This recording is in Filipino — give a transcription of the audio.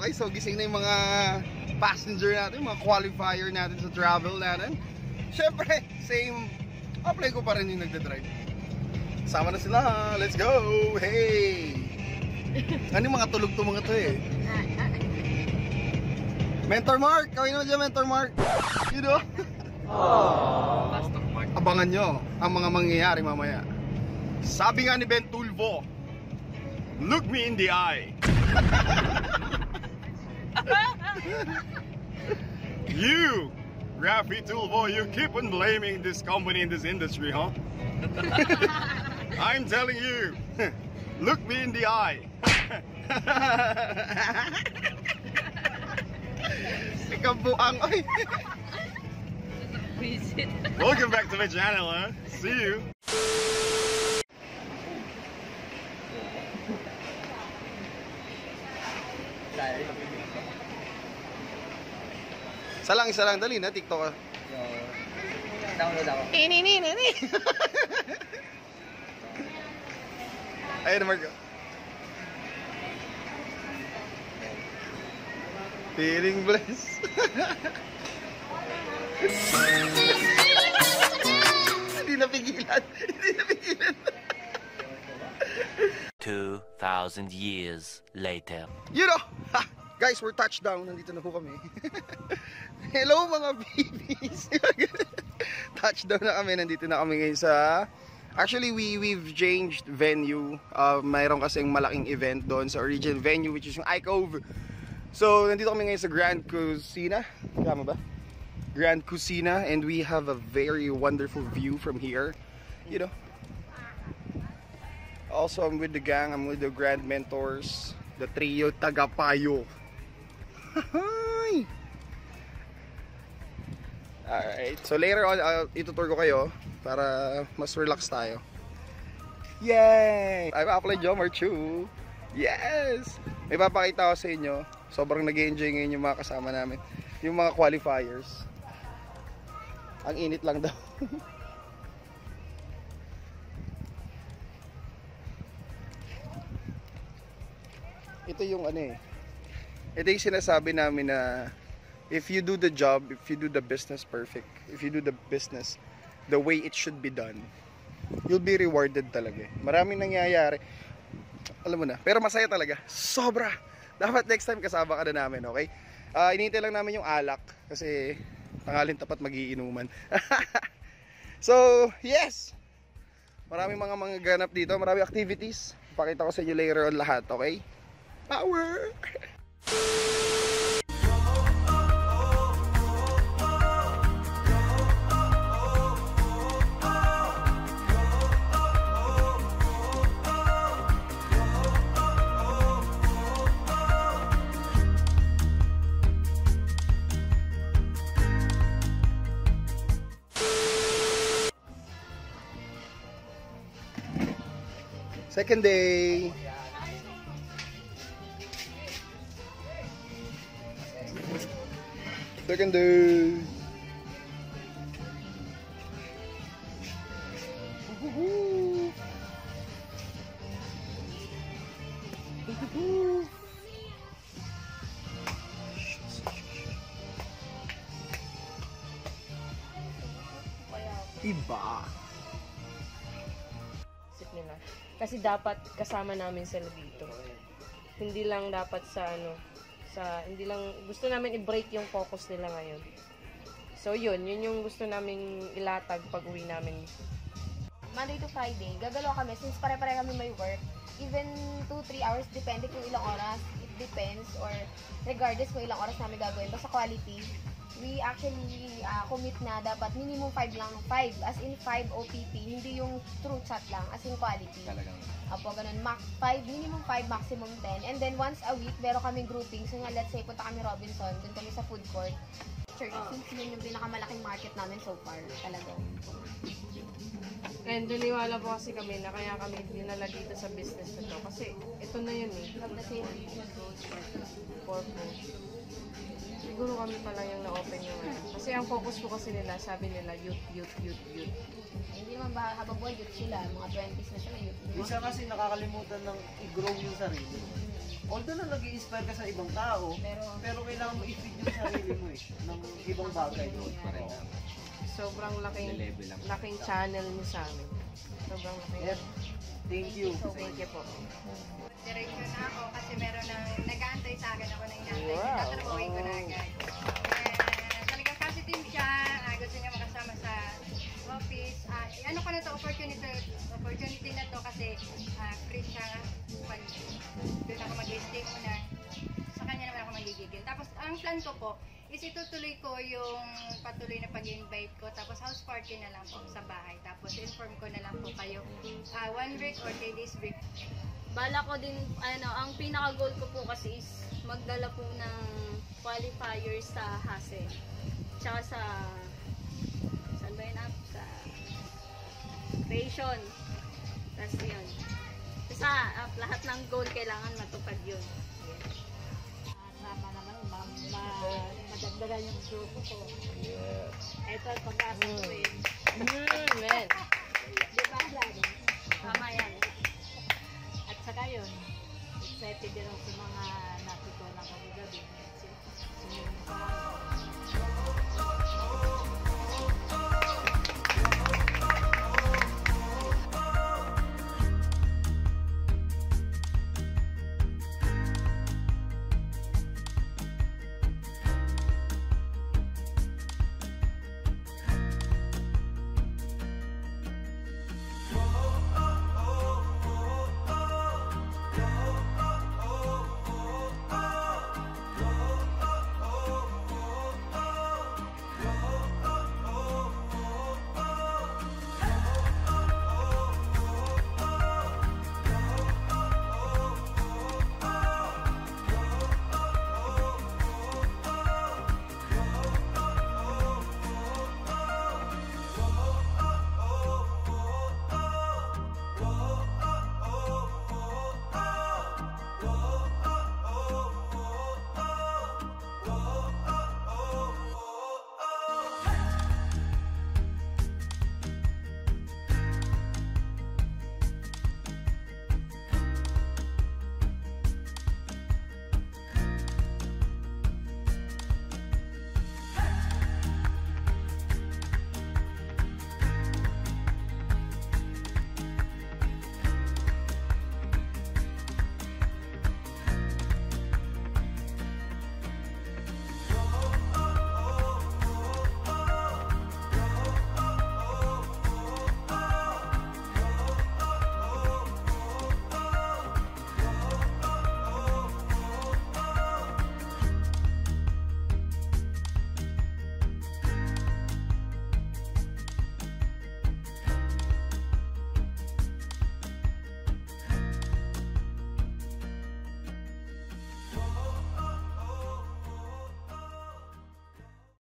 Okay, so gising na yung mga passenger natin, mga qualifier natin sa travel natin. Siyempre, same, apply ko pa rin yung nagda-drive. Sama na sila, let's go! Hey! Ano yung mga tulog to mga to eh? Mentor Mark! Kawin naman dyan, Mentor Mark! You know? Abangan nyo ang mga mangyayari mamaya. Sabi nga ni Ben Tulfo, Look me in the eye. You, Rafi Tulfo, you keep on blaming this company in this industry, huh? I'm telling you, look me in the eye. Oy. Welcome back to my channel, huh? See you. Isa lang, isa lang. Dali na, TikTok ka. Download ako. Ini, ini, ini. Ayun, Marco. Feeling blessed. 2,000 years later. You know, ha, guys, we're touchdown. Nandito na po kami. Hello mga babies. touchdown na kami. Nandito na kami ngayon sa... Actually, we, we've changed venue. Uh, mayroon kasing malaking event doon sa original venue which is yung iCove. So, nandito kami ngayon sa Grand Cusina. Tama ba? Grand Cusina and we have a very wonderful view from here. You know, Also, I'm with the gang. I'm with the Grand Mentors. The trio Tagapayo. Hi! Alright. So later on, uh, itutur ko kayo para mas relax tayo. Yay! I'm Apple Jomar Chu. Yes! May papakita ko sa inyo. Sobrang nag enjoy ngayon yung mga kasama namin. Yung mga qualifiers. Ang init lang daw. ito yung ano eh. Ito yung sinasabi namin na if you do the job, if you do the business perfect, if you do the business the way it should be done, you'll be rewarded talaga. eh. Maraming nangyayari. Alam mo na. Pero masaya talaga. Sobra. Dapat next time kasama ka na namin, okay? Uh, inintay lang namin yung alak kasi tangalin tapat magiinuman. so, yes! Maraming mga mga ganap dito, maraming activities. Pakita ko sa inyo later on lahat, okay? Power! Second day. Woohoo. Woohoo. Iba. Isip nila. Kasi dapat kasama namin sila dito. Hindi lang dapat sa ano, sa hindi lang gusto namin i-break yung focus nila ngayon. So yun, yun yung gusto naming ilatag pag uwi namin. Monday to Friday, gagalaw kami since pare-pare kami may work. Even 2-3 hours, depende kung ilang oras. It depends or regardless kung ilang oras namin gagawin. Basta quality, we actually uh, commit na dapat minimum 5 lang. 5, as in 5 OPP, hindi yung true chat lang, as in quality. Talagang. Apo, ganun. Max 5, minimum 5, maximum 10. And then once a week, meron kami grouping. So nga, let's say, punta kami Robinson, dun kami sa food court. Church, since yun yung pinakamalaking market namin so far, talaga. And naniwala po kasi kami na kaya kami dinala dito sa business na to. Kasi ito na yun eh. Love the same. Purpose. Siguro kami pa lang yung na-open yung ano. Kasi ang focus po kasi nila, sabi nila, youth, youth, youth, youth. Hindi naman ba habang buhay, youth sila. Mga 20s na sila, youth. Minsan kasi nakakalimutan ng i-grow yung sarili. Although na nag-i-inspire ka sa ibang tao, Pero, pero kailangan mo i-feed yung sarili mo eh, ng ibang bagay. Oo. Sobrang laking, laking channel niyo sa amin. Sobrang laking. Yes. Thank you. Thank you po. Diretso na ako kasi meron na nag-aantay sa akin ako na inaantay. Wow. Tatrabuhin ko na agad. Eh, talagang positive siya. Ah, gusto niya makasama sa office. Ah, ano ko na to opportunity, opportunity na to kasi ah, free siya pag doon ako mag-stay muna. Sa kanya naman ako magigigil. Tapos ang plan ko po is itutuloy ko yung patuloy na pag-invite ko. Tapos house party na lang po sa bahay. Tapos inform ko na lang po kayo. Ah, one week or 10 days break Bala ko din, ano, ang pinaka-goal ko po kasi is magdala po ng qualifiers sa HASE. Tsaka sa, saan ba yun ah? Sa creation. Tapos yun. Sa ah, lahat ng goal kailangan matupad yun. Sama naman, ma ma madagdagan yung grupo ko. Yes. Ito ang pag-asa ko eh. Mm, amen. Di ba, Lalo? Tama yan. At saka yun, excited din ako sa mga natutunan ko gabi. Sumulong